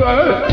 you.